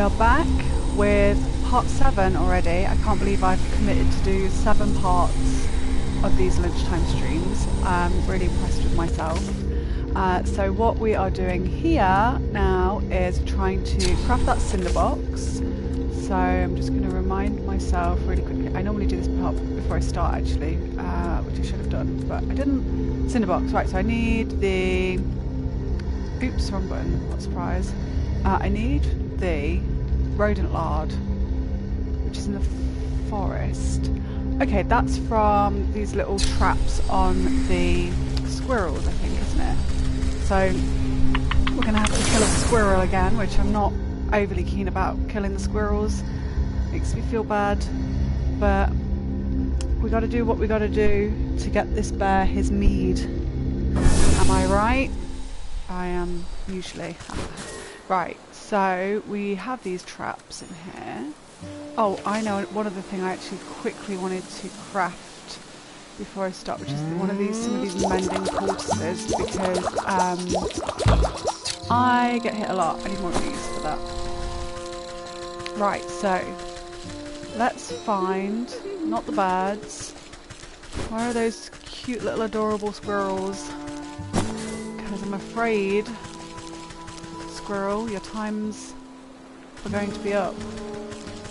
are back with part 7 already. I can't believe I've committed to do 7 parts of these lunchtime streams. I'm really impressed with myself. Uh, so what we are doing here now is trying to craft that cinder box. So I'm just going to remind myself really quickly. I normally do this part before I start actually, uh, which I should have done, but I didn't. Cinder box, right, so I need the... Oops, wrong button, what surprise. Uh, I need the rodent lard, which is in the forest. Okay, that's from these little traps on the squirrels, I think, isn't it? So we're going to have to kill a squirrel again, which I'm not overly keen about killing the squirrels. Makes me feel bad, but we got to do what we got to do to get this bear his mead. Am I right? I am usually. right, so we have these traps in here. Oh, I know one other thing I actually quickly wanted to craft before I stop, which is one of these, some of these mending poultices, because um, I get hit a lot. I need more of these for that. Right, so let's find, not the birds, where are those cute little adorable squirrels? Because I'm afraid, your times are going to be up.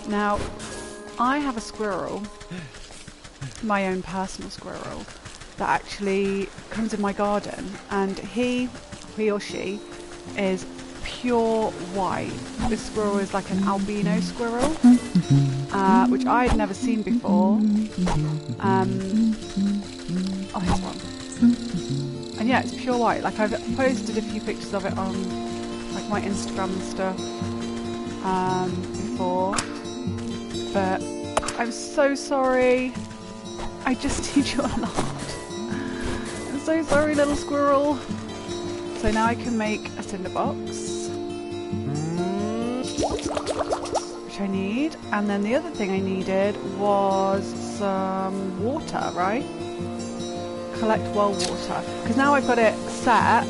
Now, I have a squirrel, my own personal squirrel, that actually comes in my garden, and he, he or she, is pure white. This squirrel is like an albino squirrel, uh, which I had never seen before. Um, oh, here's one. And yeah, it's pure white. Like I've posted a few pictures of it on my Instagram stuff um, before. But I'm so sorry. I just need your lot. I'm so sorry, little squirrel. So now I can make a cinder box. Which I need. And then the other thing I needed was some water, right? Collect well water. Because now I've got it set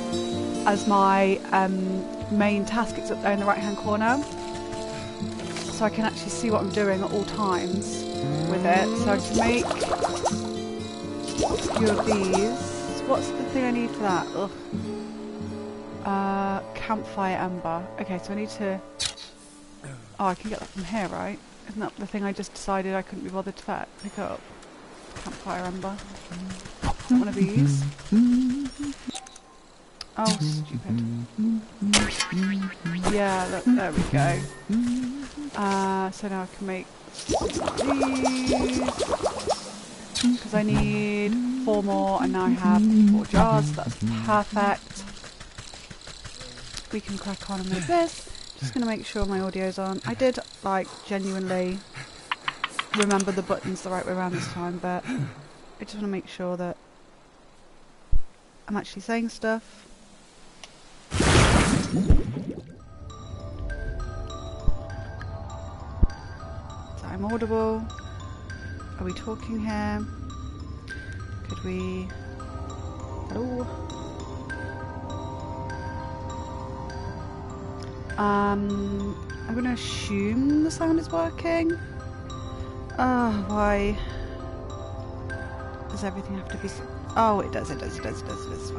as my um, main task. It's up there in the right hand corner. So I can actually see what I'm doing at all times with it. So I can make a few of these. What's the thing I need for that? Ugh. Uh, campfire ember. Okay, so I need to... Oh, I can get that from here, right? Isn't that the thing I just decided I couldn't be bothered to pick up? Campfire ember. One of these. Oh, stupid. Yeah, there we go. Uh, so now I can make these. Because I need four more, and now I have four jars, that's perfect. We can crack on and make this. Just going to make sure my audio's on. I did, like, genuinely remember the buttons the right way around this time, but I just want to make sure that I'm actually saying stuff. So I'm audible. Are we talking here? Could we... Hello? Um, I'm going to assume the sound is working. Oh, why? Does everything have to be... Oh, it does, it does, it does, it does, it does.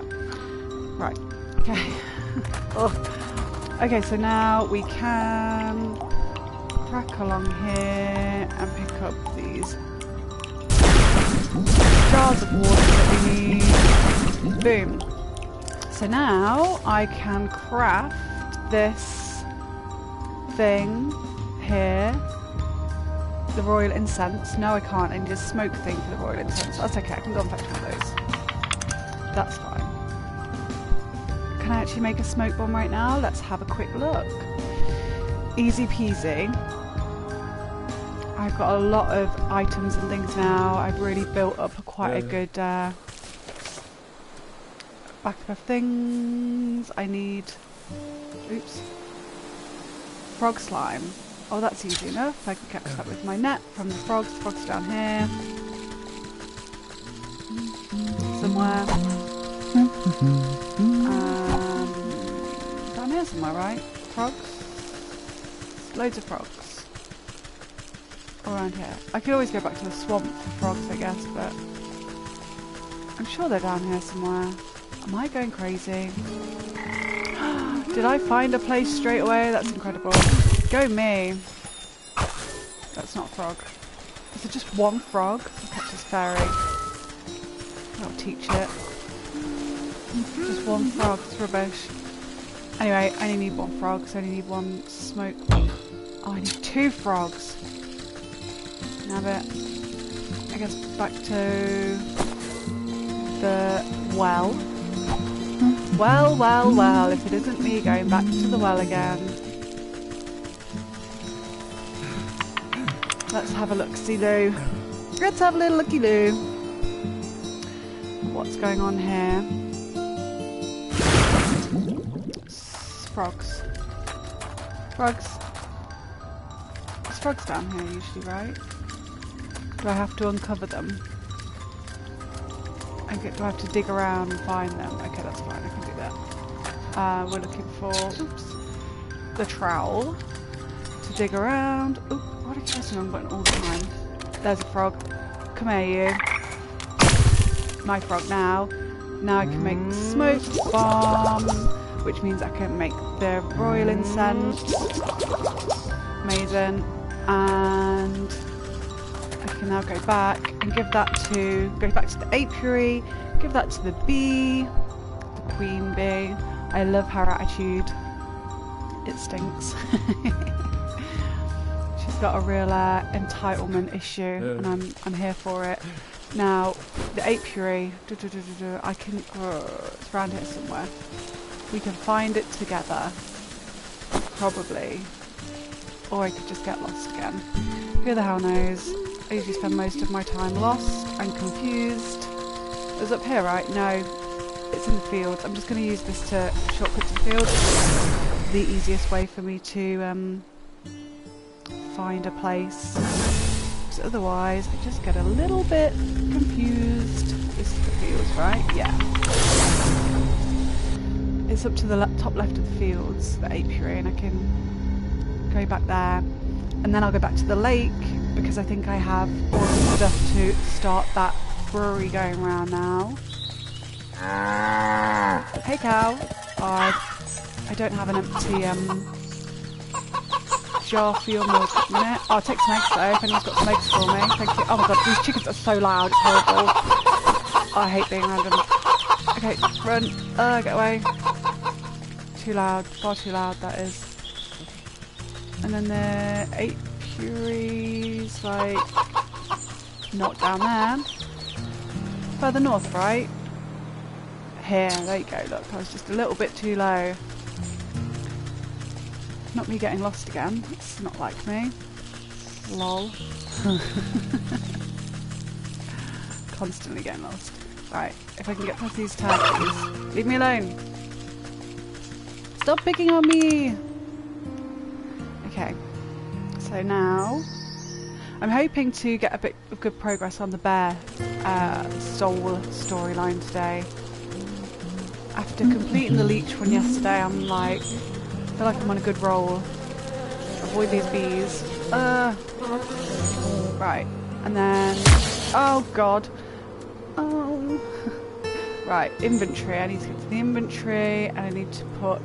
Right. Okay. oh. Okay, so now we can crack along here and pick up these jars of water that we need. Boom. So now I can craft this thing here. The royal incense. No, I can't. I need a smoke thing for the royal incense. That's okay. I can go and fetch one of those. That's fine. Can I actually make a smoke bomb right now? Let's have a quick look. Easy peasy. I've got a lot of items and things now. I've really built up a quite yeah. a good uh, backup of things. I need... Oops. Frog slime. Oh, that's easy enough. I can catch that with my net from the frogs. Frogs down here. Somewhere. Here somewhere, right? Frogs? Loads of frogs. Around here. I could always go back to the swamp for frogs, I guess, but... I'm sure they're down here somewhere. Am I going crazy? Did I find a place straight away? That's incredible. Go me. That's not a frog. Is it just one frog? Catch this fairy. I'll teach it. Just one frog, it's rubbish. Anyway, I only need one frog, so I only need one smoke. Oh, I need two frogs. Now it. I guess back to the well. Well, well, well, if it isn't me going back to the well again. Let's have a look-see-loo. Let's have a little looky-loo. What's going on here? Frogs. Frogs. There's frogs down here usually, right? Do I have to uncover them? I get, do I have to dig around and find them? Okay, that's fine, I can do that. Uh, we're looking for, oops, the trowel to dig around. Oop, pressing on button all the time? There's a frog. Come here, you. My frog now. Now I can make smoke bomb, which means I can make the royal incense. Amazing. And I can now go back and give that to, go back to the apiary, give that to the bee, the queen bee. I love her attitude. It stinks. She's got a real uh, entitlement issue, and I'm I'm here for it. Now, the apiary, I can, uh, it's around here somewhere. We can find it together, probably, or I could just get lost again. Who the hell knows? I usually spend most of my time lost and confused. It was up here, right? No, it's in the field. I'm just going to use this to shortcut to the field. It's the easiest way for me to um, find a place. 'Cause otherwise, I just get a little bit confused. This is the fields, right? Yeah. It's up to the top left of the fields, the apiary, and I can go back there. And then I'll go back to the lake because I think I have all the stuff to start that brewery going around now. Hey cow. Oh, I don't have an empty um, jar for your milk. Oh, I'll take some eggs though, if anyone's got some eggs for me. Thank you. Oh my god, these chickens are so loud, it's horrible. Oh, I hate being around them. Okay, run. Uh, get away. Too loud, far too loud that is. And then there eight apiaries, like, not down there. Further north, right? Here, there you go, look, I was just a little bit too low. Not me getting lost again, it's not like me. Lol. Constantly getting lost. Right, if I can get past these turkeys. Leave me alone! Stop picking on me! Okay, so now I'm hoping to get a bit of good progress on the bear uh, soul storyline today. After completing the leech one yesterday, I'm like, I feel like I'm on a good roll. Avoid these bees. Uh, right, and then, oh god. Oh. right, inventory. I need to get to the inventory, and I need to put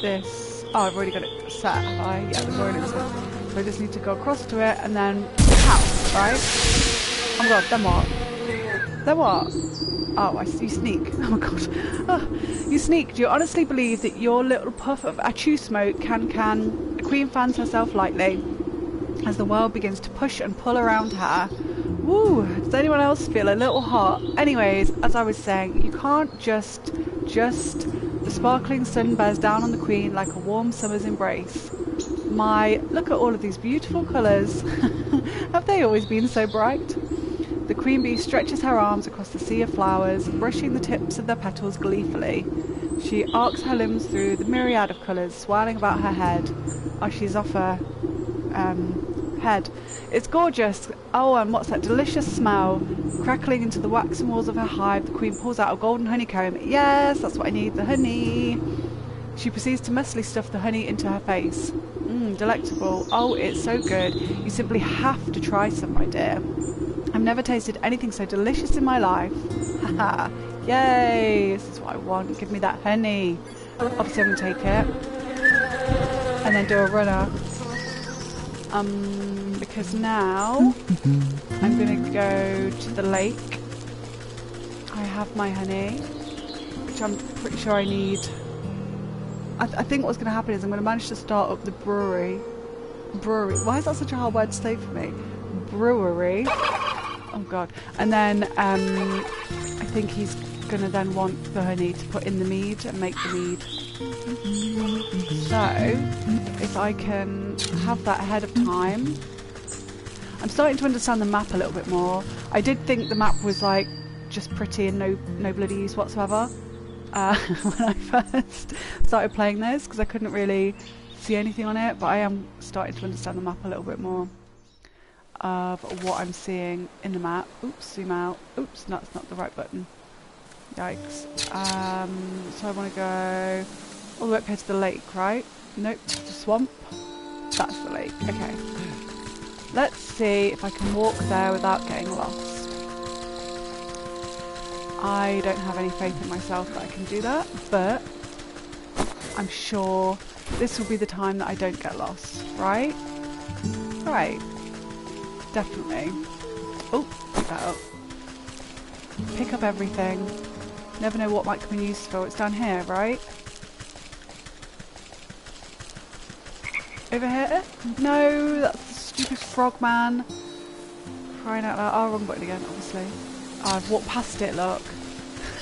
this. Oh, I've already got it set, I? Yeah, incense. So I just need to go across to it, and then house, right? Oh my god, then what? Then what? Oh, I you sneak. Oh my god. Oh, you sneak. Do you honestly believe that your little puff of achu smoke can can the Queen fans herself lightly as the world begins to push and pull around her? Woo! Does anyone else feel a little hot? Anyways, as I was saying, you can't just just the sparkling sun bears down on the Queen like a warm summer's embrace. My look at all of these beautiful colours. Have they always been so bright? The queen bee stretches her arms across the sea of flowers, brushing the tips of their petals gleefully. She arcs her limbs through the myriad of colours swirling about her head. Oh, she's off her um, head. It's gorgeous. Oh, and what's that delicious smell? Crackling into the waxen walls of her hive, the queen pulls out a golden honeycomb. Yes, that's what I need, the honey. She proceeds to messily stuff the honey into her face. Mmm, delectable. Oh, it's so good. You simply have to try some, my dear. I've never tasted anything so delicious in my life. Haha. Yay! This is what I want. Give me that honey. Obviously, I'm going to take it. And then do a runner. Um, because now I'm to go to the lake. I have my honey, which I'm pretty sure I need. I, th I think what's to happen is I'm to manage to start up the brewery. Brewery. Why is that such a hard word to say for me? Brewery. Oh god. And then um, I think he's going to then want the honey to put in the mead and make the mead. So, if I can have that ahead of time. I'm starting to understand the map a little bit more. I did think the map was like just pretty and no no bloody use whatsoever uh, when I first started playing this because I couldn't really see anything on it, but I am starting to understand the map a little bit more of what I'm seeing in the map. Oops, zoom out. Oops, that's not the right button. Yikes. Um, so I want to go all the way up here to the lake, right? Nope, the swamp. That's the lake. Okay. Let's see if I can walk there without getting lost. I don't have any faith in myself that I can do that, but I'm sure this will be the time that I don't get lost, right? Right. Definitely. Oh, pick that up. Pick up everything. Never know what might come in useful. It's down here, right? Over here? No, that's the stupid frog man. Crying out loud. Oh, wrong button again, obviously. Oh, I've walked past it, look.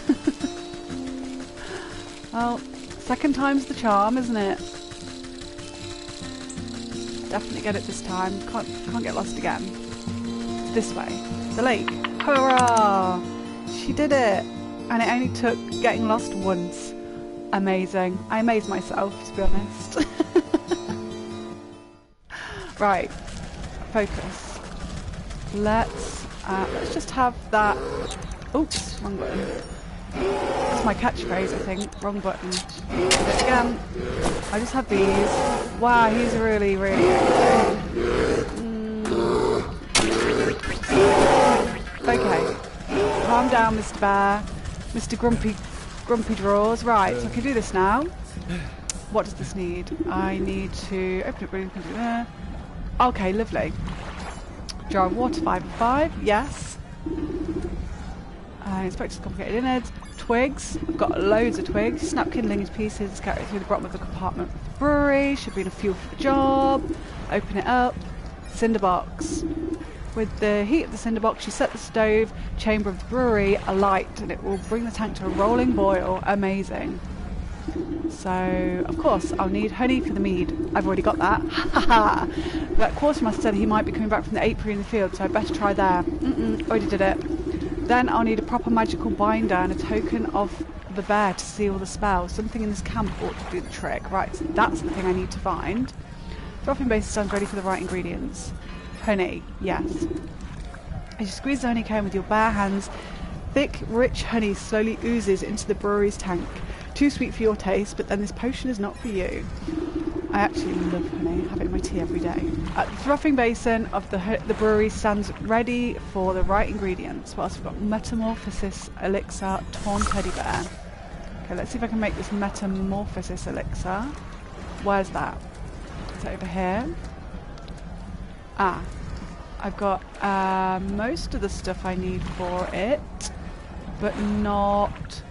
well, second time's the charm, isn't it? Definitely get it this time. Can't, can't get lost again. This way. The lake. Hurrah! She did it! And it only took getting lost once. Amazing. I amazed myself, to be honest. right. Focus. Let's uh, let's just have that. Oops, wrong button. That's my catchphrase, I think. Wrong button. Again. I just have these. Wow, he's really, really mm. Okay. Calm down, Mr. Bear. Mr. Grumpy Grumpy Drawers. Right, so I can do this now. What does this need? I need to open it really there. Okay, lovely. Jar of water, 5 and 5, yes. Uh, inspector's complicated innards. Twigs, I've got loads of twigs. Snap kindling into pieces, carry it through the bottom of the compartment of the brewery. Should be enough fuel for the job. Open it up. Cinder box. With the heat of the cinder box, you set the stove chamber of the brewery alight and it will bring the tank to a rolling boil. Amazing. So, of course, I'll need honey for the mead. I've already got that. that quartermaster said he might be coming back from the apiary in the field, so I'd better try there. Mm-mm, already did it. Then I'll need a proper magical binder and a token of the bear to seal the spell. Something in this camp ought to do the trick. Right, so that's the thing I need to find. Dropping base stands ready for the right ingredients. Honey, yes. As you squeeze the honeycomb with your bare hands, thick, rich honey slowly oozes into the brewery's tank. Too sweet for your taste, but then this potion is not for you. I actually love honey. I have it in my tea every day. Uh, the frothing basin of the the brewery stands ready for the right ingredients. Whilst we've got Metamorphosis Elixir Torn Teddy Bear. Okay, let's see if I can make this Metamorphosis Elixir. Where's that? Is it over here? Ah, I've got uh, most of the stuff I need for it, but not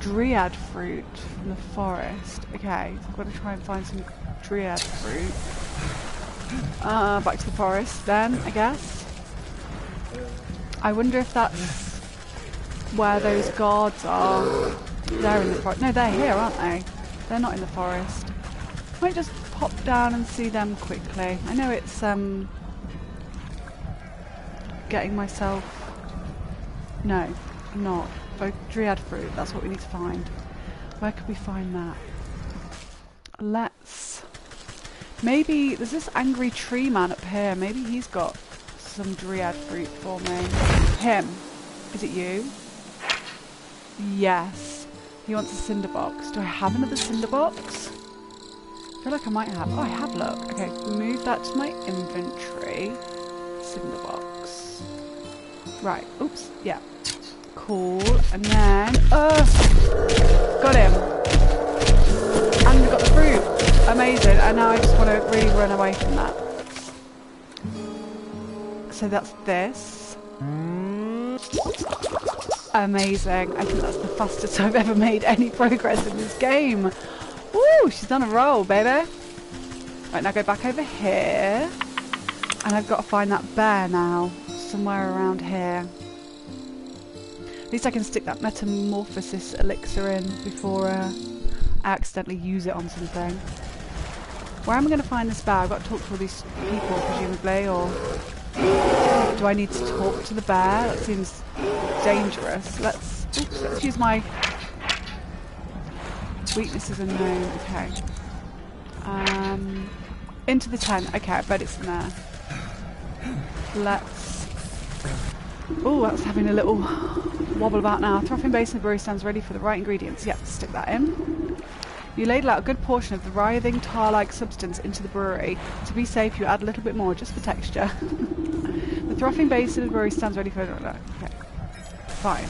dryad fruit from the forest. Okay, so I've got to try and find some dryad fruit. Uh, back to the forest then, I guess. I wonder if that's where those guards are. They're in the forest. No, they're here, aren't they? They're not in the forest. I Might just pop down and see them quickly. I know it's um getting myself... No, I'm not. Dryad fruit, that's what we need to find. Where could we find that? Let's... Maybe, there's this angry tree man up here. Maybe he's got some dryad fruit for me. Him. Is it you? Yes. He wants a cinder box. Do I have another cinder box? I feel like I might have. Oh, I have, look. Okay, move that to my inventory. Cinder box. Right, oops, yeah. Cool, and then... Uh, got him. And we got the fruit. Amazing, and now I just want to really run away from that. So that's this. Amazing. I think that's the fastest I've ever made any progress in this game. Woo! She's on a roll, baby. Right, now go back over here. And I've got to find that bear now. Somewhere around here. At least I can stick that metamorphosis elixir in before uh, I accidentally use it on something. Where am I going to find this bear? I've got to talk to all these people, presumably, or... Do I need to talk to the bear? That seems dangerous. Let's, oops, let's use my weaknesses unknown. Okay. Um, into the tent. Okay, I bet it's in there. Let's. Oh, that's having a little wobble about now. Frothing Basin brewery stands ready for the right ingredients. Yep, stick that in. You ladle out a good portion of the writhing tar-like substance into the brewery. To be safe, you add a little bit more just for texture. the Frothing Basin brewery stands ready for... Okay. Fine.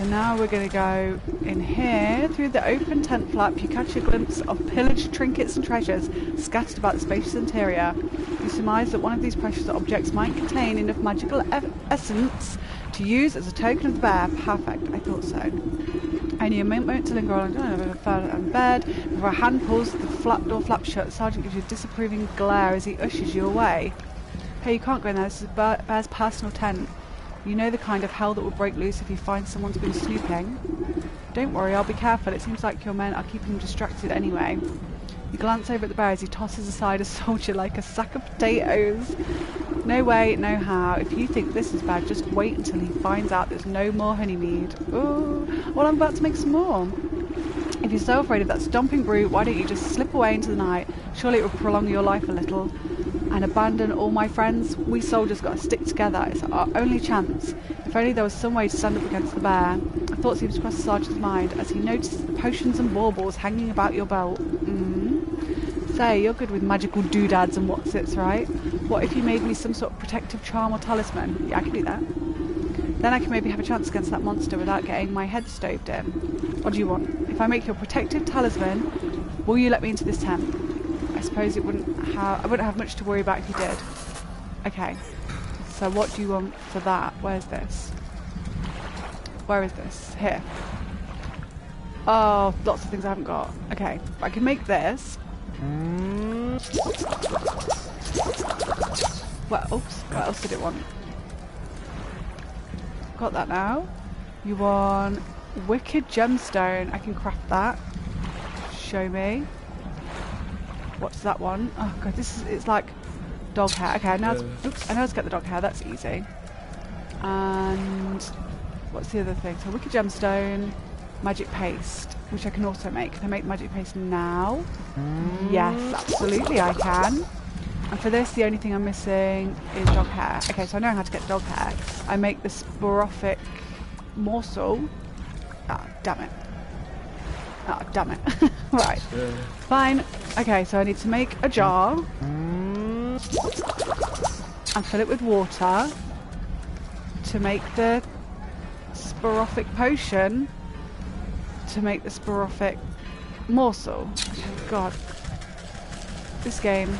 So now we're going to go in here. Through the open tent flap, you catch a glimpse of pillaged trinkets and treasures scattered about the spacious interior. You surmise that one of these precious objects might contain enough magical e essence to use as a token of the bear. Perfect, I thought so. Only a moment to linger on in bed before a hand pulls the flap door flap shut. Sergeant gives you a disapproving glare as he ushers you away. Hey, you can't go in there. This is Bear's personal tent. You know the kind of hell that will break loose if you find someone's been snooping. Don't worry, I'll be careful. It seems like your men are keeping him distracted anyway. You glance over at the bear as he tosses aside a soldier like a sack of potatoes. No way, no how. If you think this is bad, just wait until he finds out there's no more honeymead. Oh, well, I'm about to make some more. If you're so afraid of that stomping brute, why don't you just slip away into the night? Surely it will prolong your life a little. And abandon all my friends? We soldiers got to stick together. It's our only chance. If only there was some way to stand up against the bear. A thought seemed to cross the sergeant's mind as he noticed the potions and baubles hanging about your belt. Mm. Say, you're good with magical doodads and what's-its, right? What if you made me some sort of protective charm or talisman? Yeah, I can do that. Then I can maybe have a chance against that monster without getting my head stoved in. What do you want? If I make your protective talisman, will you let me into this tent? I suppose it wouldn't have I wouldn't have much to worry about if you did. Okay. So what do you want for that? Where's this? Where is this? Here. Oh, lots of things I haven't got. Okay. I can make this. What oops, what else did it want? Got that now. You want wicked gemstone. I can craft that. Show me. What's that one? Oh god, this is it's like dog hair. Okay, now yeah. oops, I know how to get the dog hair. That's easy. And what's the other thing? So wicked gemstone, magic paste, which I can also make. Can I make magic paste now? Mm. Yes, absolutely, I can. And for this, the only thing I'm missing is dog hair. Okay, so I know how to get dog hair. I make the soporific morsel. Ah, damn it. Oh, damn it. right. Fine. Okay, so I need to make a jar. And fill it with water. To make the soporific potion. To make the soporific morsel. God. This game.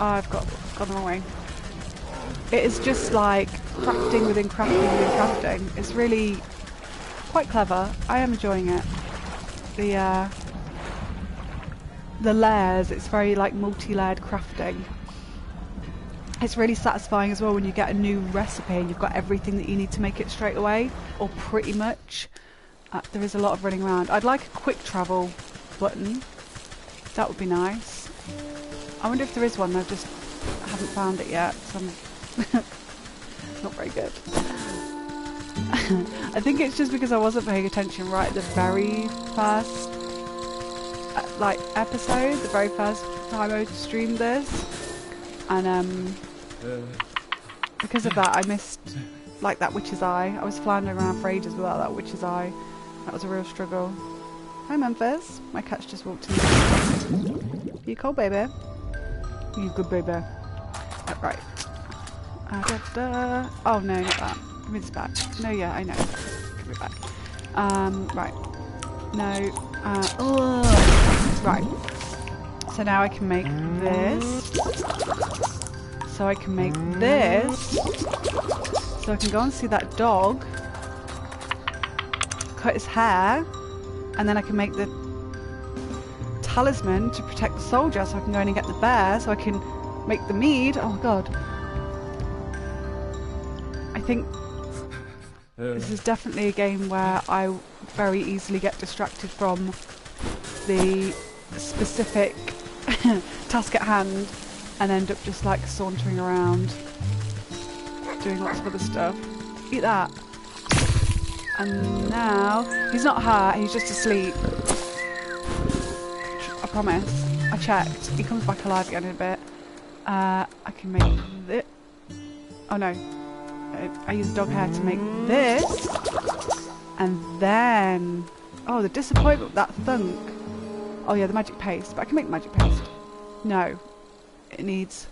Oh, I've got gone the wrong way. It is just like crafting within crafting within crafting. It's really quite clever. I am enjoying it the uh, the layers. It's very like multi-layered crafting. It's really satisfying as well when you get a new recipe and you've got everything that you need to make it straight away, or pretty much. Uh, there is a lot of running around. I'd like a quick travel button. That would be nice. I wonder if there is one. I just haven't found it yet. So I'm not very good. I think it's just because I wasn't paying attention right at the very first uh, like episode, the very first time I streamed this, and um, because of that I missed like that witch's eye. I was floundering around for ages without that witch's eye, That was a real struggle. Hi Memphis. My cat's just walked in. You cold baby? You good baby? Right. Uh, da, da. Oh no, not that. Give me back. No, yeah, I know. Back. Um, right. No. Uh, ugh. Right. So now I can make this. So I can make this. So I can go and see that dog. Cut his hair. And then I can make the talisman to protect the soldier so I can go in and get the bear so I can make the mead. Oh god. I think this is definitely a game where I very easily get distracted from the specific task at hand and end up just like sauntering around doing lots of other stuff. Eat that. And now he's not hurt, he's just asleep. I promise. I checked. He comes back alive again in a bit. Uh, I can make it. Oh no. I, I use dog hair to make this. And then... Oh, the disappointment that thunk. Oh yeah, the magic paste. But I can make magic paste. No. It needs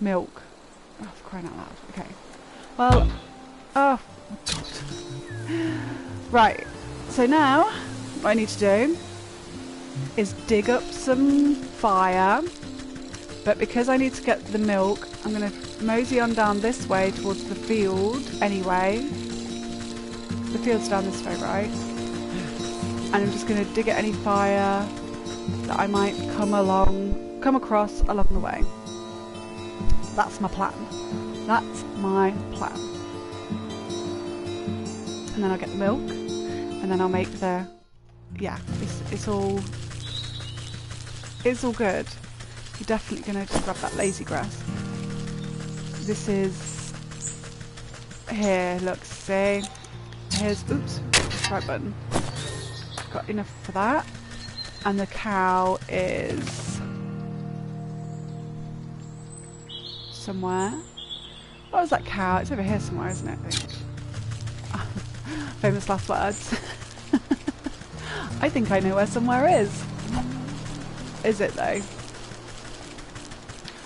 milk. Oh, for crying out loud. Okay. Well... Oh. Right. So now, what I need to do is dig up some fire. But because I need to get the milk, I'm going to mosey on down this way towards the field anyway. The field's down this way, right? And I'm just going to dig at any fire that I might come along, come across along the way. That's my plan. That's my plan. And then I'll get the milk, and then I'll make the, yeah, it's, it's all, it's all good. You're definitely going to just grab that lazy grass. This is, here, look, see, here's, oops, right button. Got enough for that. And the cow is somewhere. What was that cow? It's over here somewhere, isn't it? Famous last words. I think I know where somewhere is. Is it though?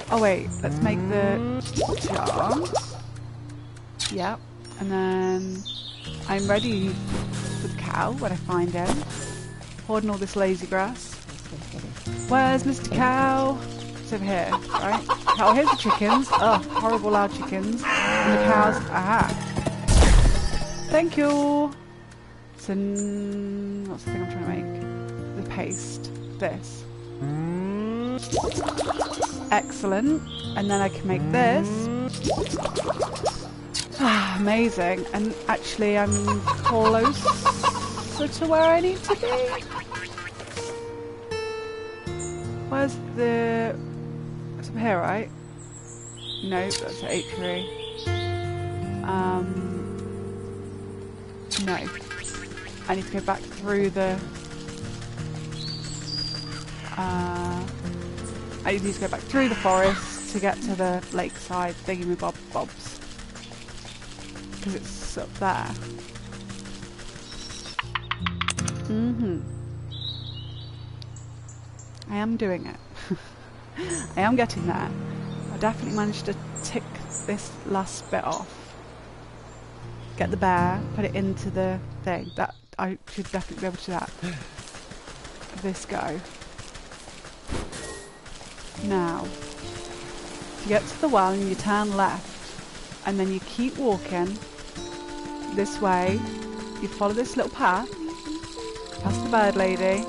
Oh wait, let's make the jar. Yep. And then I'm ready for the cow when I find him. Hoarding all this lazy grass. Where's Mr. Cow? It's over here, right? Oh, here's the chickens. Oh, horrible loud chickens. And the cows. Aha. Thank you. So, what's the thing I'm trying to make? The paste. This. Excellent. And then I can make this. Amazing. And actually, I'm closer to where I need to be. Where's the... It's up here, right? No, that's the apiary. Um... No. I need to go back through the... Uh, I need to go back through the forest to get to the lakeside thingamabob bobs. Because it's up there. Mm-hmm. I am doing it. I am getting there. I definitely managed to tick this last bit off. Get the bear, put it into the thing. That I should definitely be able to do that. This go. Now, to get to the well, you turn left, and then you keep walking this way. You follow this little path, past the bird lady,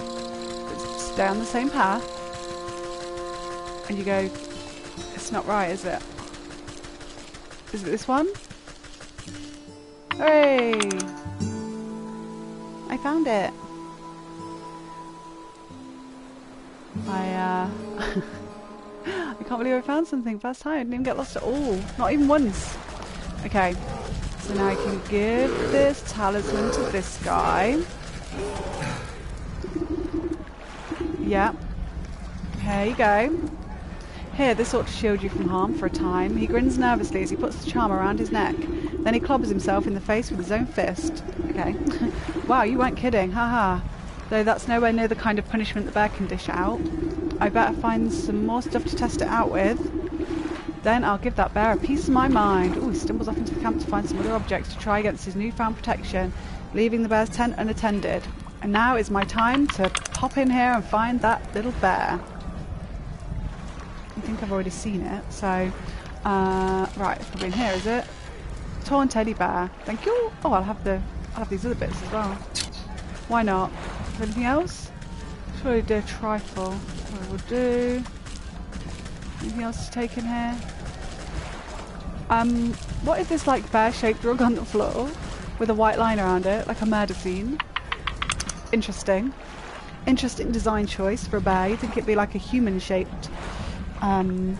it's down the same path, and you go, it's not right, is it? Is it this one? Hooray! I found it. I, uh... I can't believe I found something first time. I didn't even get lost at all. Not even once. Okay. So now I can give this talisman to this guy. Yeah. Here you go. Here, this ought to shield you from harm for a time. He grins nervously as he puts the charm around his neck. Then he clobbers himself in the face with his own fist. Okay. wow, you weren't kidding. Haha. Though that's nowhere near the kind of punishment the bear can dish out. I better find some more stuff to test it out with. Then I'll give that bear a piece of my mind. Ooh, he stumbles off into the camp to find some other objects to try against his newfound protection, leaving the bear's tent unattended. And now is my time to pop in here and find that little bear. I think I've already seen it. So, uh, right, it's probably in here, is it? Torn teddy bear. Thank you. Oh, I'll have the, I'll have these other bits as well. Why not? Anything else? Surely do a trifle. What will do. Anything else to take in here? Um, what is this like bear-shaped rug on the floor with a white line around it, like a murder scene? Interesting. Interesting design choice for a bear. You think it'd be like a human-shaped um,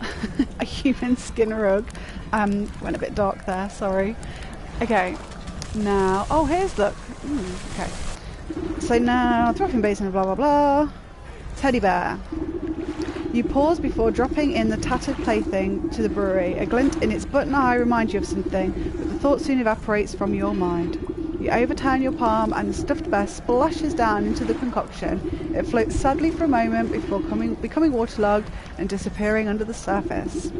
a human skin rug. Um, went a bit dark there, sorry. Okay, now, oh, here's, look. Mm, okay. So now, throwing basin, blah, blah, blah. Teddy bear. You pause before dropping in the tattered plaything to the brewery. A glint in its button eye reminds you of something, but the thought soon evaporates from your mind. You overturn your palm and the stuffed bear splashes down into the concoction. It floats sadly for a moment before coming, becoming waterlogged and disappearing under the surface.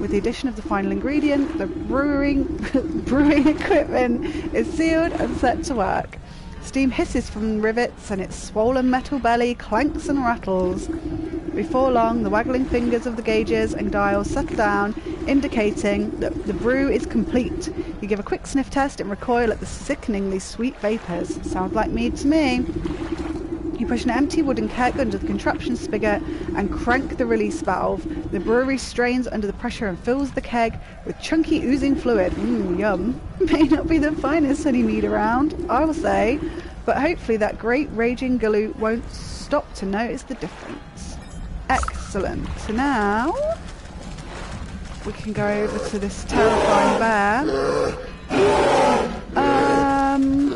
With the addition of the final ingredient, the brewing, brewing equipment is sealed and set to work. Steam hisses from rivets and its swollen metal belly clanks and rattles. Before long, the waggling fingers of the gauges and dials settle down, indicating that the brew is complete. You give a quick sniff test and recoil at the sickeningly sweet vapours. Sounds like mead to me. You push an empty wooden keg under the contraption spigot and crank the release valve. The brewery strains under the pressure and fills the keg with chunky oozing fluid. Mmm, yum. May not be the finest honey mead around, I will say, but hopefully that great raging galoot won't stop to notice the difference. Excellent. So now we can go over to this terrifying bear. Um,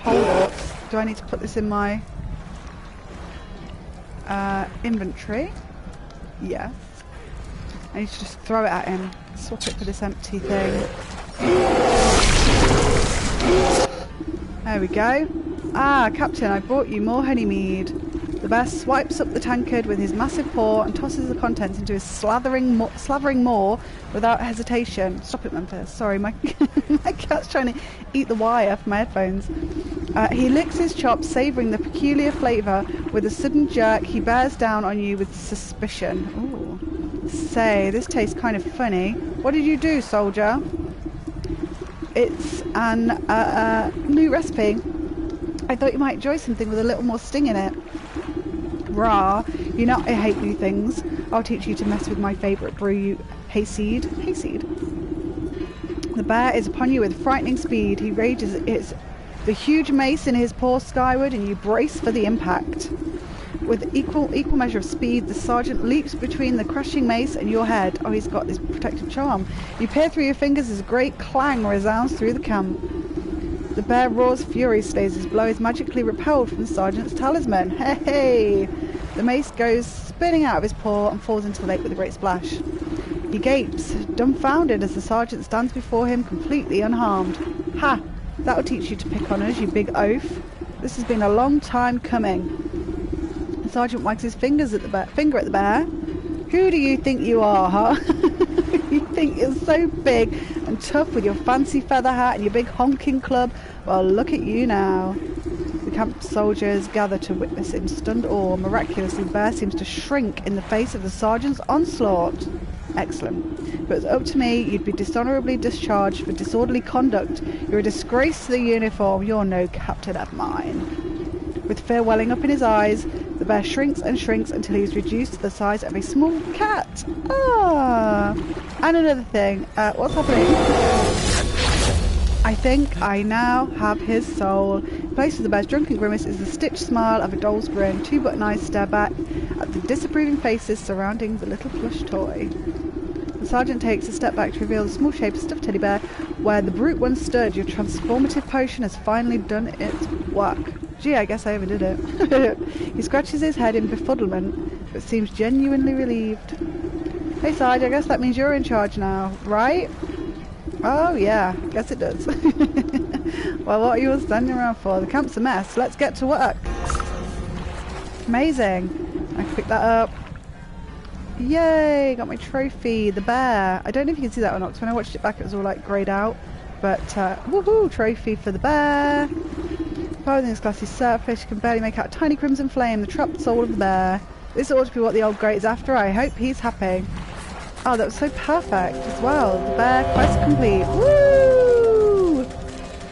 hold up. Do I need to put this in my uh, inventory? Yes. I need to just throw it at him. Swap it for this empty thing. There we go. Ah, Captain, I brought you more honey mead. The bear swipes up the tankard with his massive paw and tosses the contents into his slathering, mo- slavering maw without hesitation. Stop it, Memphis. Sorry, my, my cat's trying to eat the wire from my headphones. Uh, he licks his chops, savouring the peculiar flavour. With a sudden jerk, he bears down on you with suspicion. Ooh. Say, this tastes kind of funny. What did you do, soldier? It's an uh, uh, new recipe. I thought you might enjoy something with a little more sting in it. Rah, you know I hate new things. I'll teach you to mess with my favourite brew, hayseed. Hayseed. The bear is upon you with frightening speed. He rages its the huge mace in his paw skyward, and you brace for the impact. With equal equal measure of speed, the sergeant leaps between the crushing mace and your head. Oh, he's got this protective charm. You peer through your fingers as a great clang resounds through the camp. The bear roars furiously as his blow is magically repelled from the sergeant's talisman. Hey, hey! The mace goes spinning out of his paw and falls into the lake with a great splash. He gapes, dumbfounded, as the sergeant stands before him completely unharmed. Ha! That'll teach you to pick on us, you big oaf. This has been a long time coming. The sergeant wags his fingers at the bear, finger at the bear. Who do you think you are, huh? you think you're so big and tough with your fancy feather hat and your big honking club? Well, look at you now. Camp soldiers gather to witness in stunned awe. Miraculously, Bear seems to shrink in the face of the sergeant's onslaught. Excellent. But it's up to me, you'd be dishonourably discharged for disorderly conduct. You're a disgrace to the uniform. You're no captain of mine. With fear welling up in his eyes, the bear shrinks and shrinks until he's reduced to the size of a small cat. Ah! And another thing, uh, what's happening? I think I now have his soul. Place of the bear's drunken grimace is the stitched smile of a doll's grin. Two button eyes stare back at the disapproving faces surrounding the little plush toy. The sergeant takes a step back to reveal the small shape of stuffed teddy bear. Where the brute once stood, your transformative potion has finally done its work. Gee, I guess I overdid it. he scratches his head in befuddlement but seems genuinely relieved. Hey Side, I guess that means you're in charge now, right? Oh yeah, guess it does. well, what are you all standing around for? The camp's a mess. Let's get to work. Amazing. I can pick that up. Yay, got my trophy, the bear. I don't know if you can see that or not, because when I watched it back it was all like greyed out. But, uh, woohoo, trophy for the bear. Clothing this glassy surface, you can barely make out a tiny crimson flame, the trapped soul of the bear. This ought to be what the old great is after. I hope he's happy. Oh, that was so perfect as well. The bear quest complete. Woo!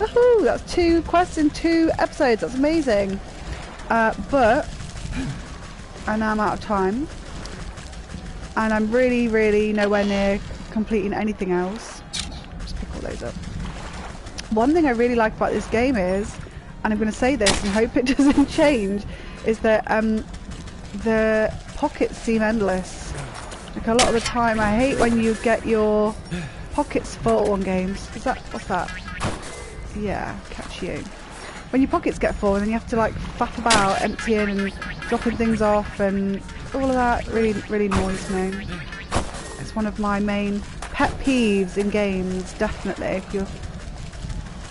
Woohoo! That's two quests in two episodes. That's amazing. Uh, but I now am out of time. And I'm really, really nowhere near completing anything else. Just pick all those up. One thing I really like about this game is, and I'm going to say this and hope it doesn't change, is that um, the pockets seem endless. Like a lot of the time, I hate when you get your pockets full on games. Is that what's that? Yeah, catch you. When your pockets get full, and then you have to like faff about, emptying and dropping things off, and all of that really, really annoys me. It's one of my main pet peeves in games. Definitely, if you're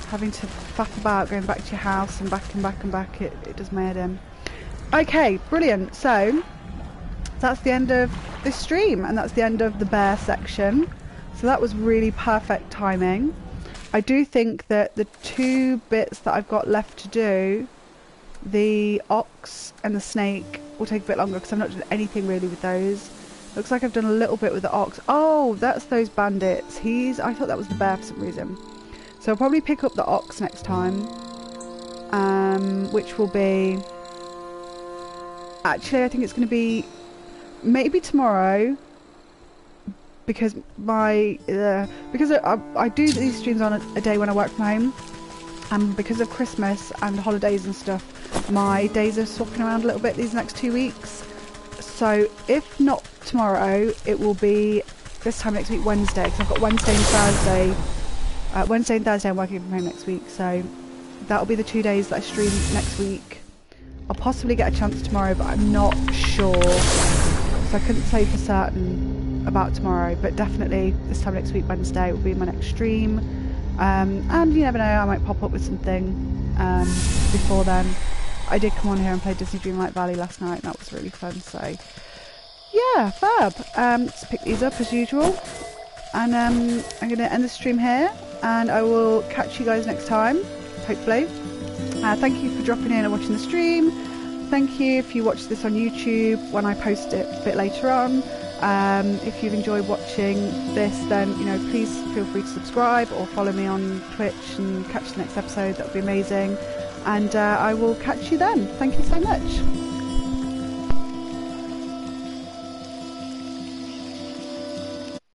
having to faff about, going back to your house and back and back and back, it, it does my head in. Okay, brilliant. So that's the end of this stream, and that's the end of the bear section. So that was really perfect timing. I do think that the two bits that I've got left to do, the ox and the snake, will take a bit longer because I've not done anything really with those. Looks like I've done a little bit with the ox. Oh, that's those bandits. He's. I thought that was the bear for some reason. So I'll probably pick up the ox next time, um, which will be Actually, I think it's going to be maybe tomorrow because my uh, because I, I, do these streams on a, a, day when I work from home, and because of Christmas and holidays and stuff, my days are swapping around a little bit these next two weeks. So if not tomorrow, it will be this time next week, Wednesday, because I've got Wednesday and Thursday. Uh, Wednesday and Thursday I'm working from home next week, so that'll be the two days that I stream next week. I'll possibly get a chance tomorrow, but I'm not sure. So I couldn't say for certain about tomorrow, but definitely this time next week, Wednesday, will be my next stream. Um, and you never know, I might pop up with something um, before then. I did come on here and play Disney Dreamlight Valley last night, and that was really fun. So, yeah, fab. Um, let's pick these up as usual. And um, I'm going to end the stream here, and I will catch you guys next time, hopefully. Uh, thank you for dropping in and watching the stream. Thank you if you watch this on YouTube when I post it a bit later on. Um, if you've enjoyed watching this, then you know please feel free to subscribe or follow me on Twitch and catch the next episode. That would be amazing. And uh, I will catch you then. Thank you so much.